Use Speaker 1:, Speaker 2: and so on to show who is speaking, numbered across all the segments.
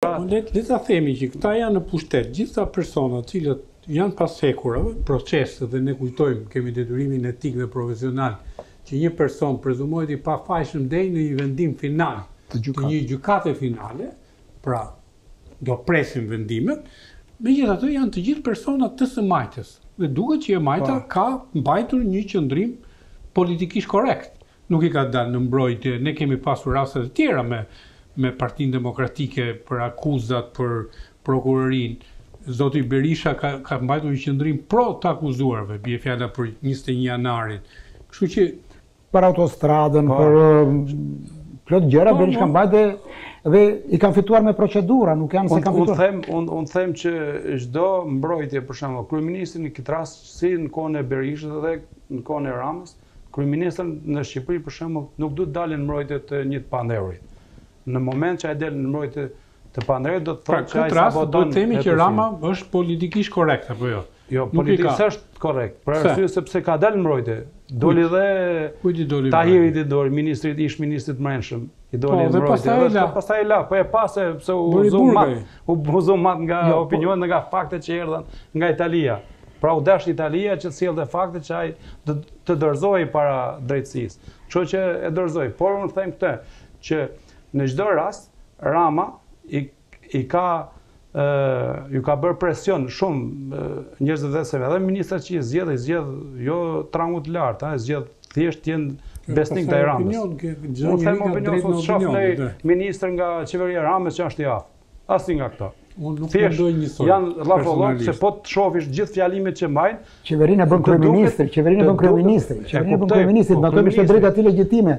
Speaker 1: Pra, le le ta themi që këta janë në pushtet, gjithë këta persona të cilët janë pas hekurave, procese dhe ne kujtojmë, kemi detyrimin etik dhe profesional që një person prezumohet i pafajshëm deri në një vendim final të një gjykate finale, pra do presim vendimet, megjithatë janë të gjithë persona të së majtës dhe duket që e majta ka mbajtur një qëndrim politikisht korrekt. Nuk i ka dalë në mbrojtje. Ne kemi pasur raste të tjera me me Partinë Demokratike për akuzat për prokurorinë. Zoti Berisha ka ka mbajtur një qëndrim pro të akuzuarve, bie fjala për njëzet e një janarin. Kështu që
Speaker 2: për autostradën, po, për um, plot gjëra, po, Berisha ka mbajt dhe dhe i kanë fituar me procedura, nuk janë se kanë fituar.
Speaker 3: Unë them, unë un them që çdo mbrojtje për shembull kryeministri në këtë rast si në kohën e Berishës dhe në kohën e Ramës, Kryeministri në Shqipëri për shembull nuk duhet të dalë në mbrojtje të një të pandehuri. Në momentin që ai del në mbrojtje të të pandehurit do të
Speaker 1: pra, thotë që ai saboton. Pra, këtë rast të themi që Rama është politikisht korrekt apo jo?
Speaker 3: Jo, politikisht është korrekt, për arsye sepse ka dalë në mbrojtje. Doli dhe
Speaker 1: Kujt i doli?
Speaker 3: Tahirit i doli, ministrit, ish ministrit të Brendshëm. I doli
Speaker 1: po, në mbrojtje. Dhe
Speaker 3: pastaj la, po e pa se pse u zu mat, u zu mat nga jo, po- opinioni, nga faktet që erdhën nga Italia. Pra u desh Italia që të sillte faktet që ai do të dorëzohej para drejtësisë. Kështu që e dorëzoi. Por unë them këtë që në çdo rast Rama i i ka ë u ka bërë presion shumë njerëzve, edhe ministrat që i zgjedh, i zgjedh jo të rangut të lartë, i zgjedh thjesht të jenë po besnikë ndaj Ramës. Unë them opinion, s'po shoh një ministër nga qeveria Ramës që është i aftë. asnjë nga këta.
Speaker 1: Unë nuk Thjesht, mendoj njësoj.
Speaker 3: Janë llafollogë se po të shofish gjithë fjalimet që mbajnë.
Speaker 2: Qeverinë e bën kryeministri, qeverinë e bën kryeministri, qeverinë e bën kryeministri, do të ishte e drejta e tij legjitime.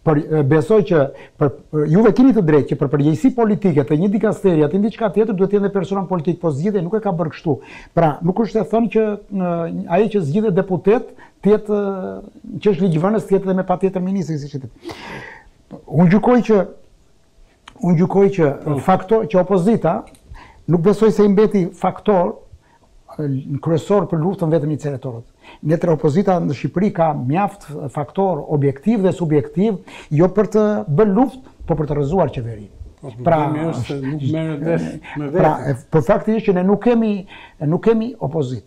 Speaker 2: Por besoj që për, për juve keni të drejtë që për përgjegjësi politike të një dikasteri atë diçka tjetër duhet të jenë persona politikë, po zgjidhja nuk e ka bërë kështu. Pra, nuk është e thënë që ai që zgjidhet deputet të jetë që është ligjvënës të jetë edhe medoemos patjetër ministri si çetë. Unë gjykoj që Unë gjykoj që po. fakti që opozita, nuk besoj se i mbeti faktor kryesor për luftën vetëm inceneratorët. Ndërsa opozita në Shqipëri ka mjaft faktorë objektivë dhe subjektivë, jo për të bërë luftë, po për të rëzuar qeverinë.
Speaker 1: Po, pra,
Speaker 2: është se nuk merret dhe me veten. Pra, por fakti është që ne nuk kemi, nuk kemi opozitë.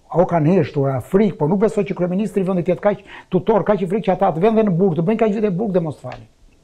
Speaker 2: O kanë heshtur nga frika, por nuk besoj që kryeministri i vendit të jetë kaq tutor, kaq i frikë që ata të venë dhe në burg, të bëjnë kaq vite burg dhe mos të flasin.